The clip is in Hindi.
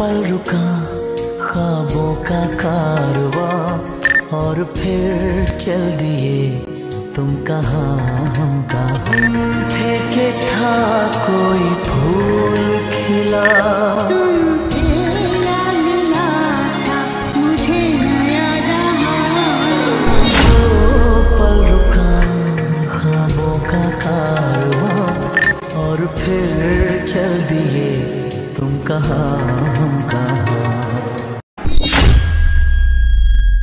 पल रुका ख्वाबों का कारवा और फिर चल दिए तुम कहाँ हम कहाँ। थे के था कोई फूल खिला। तुम तेरा मिला था मुझे नया जहाँ। वो पल रुका ख्वाबों का कारवा और फिर चल दिए तुम कहा हम कहा?